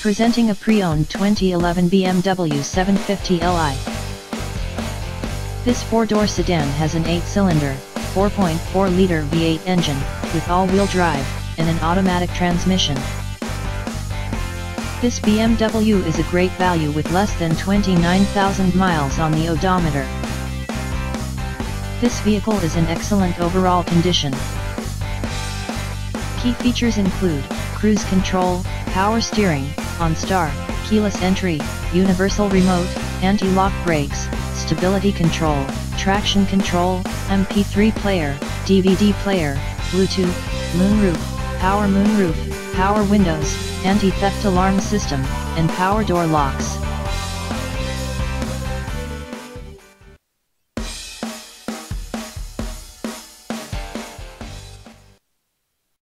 Presenting a pre-owned 2011 BMW 750 Li. This four-door sedan has an 8-cylinder, 4.4-liter V8 engine, with all-wheel drive, and an automatic transmission. This BMW is a great value with less than 29,000 miles on the odometer. This vehicle is in excellent overall condition. Key features include, cruise control, power steering, OnStar, keyless entry, universal remote, anti-lock brakes, stability control, traction control, MP3 player, DVD player, Bluetooth, moonroof, power moonroof, power windows, anti-theft alarm system, and power door locks.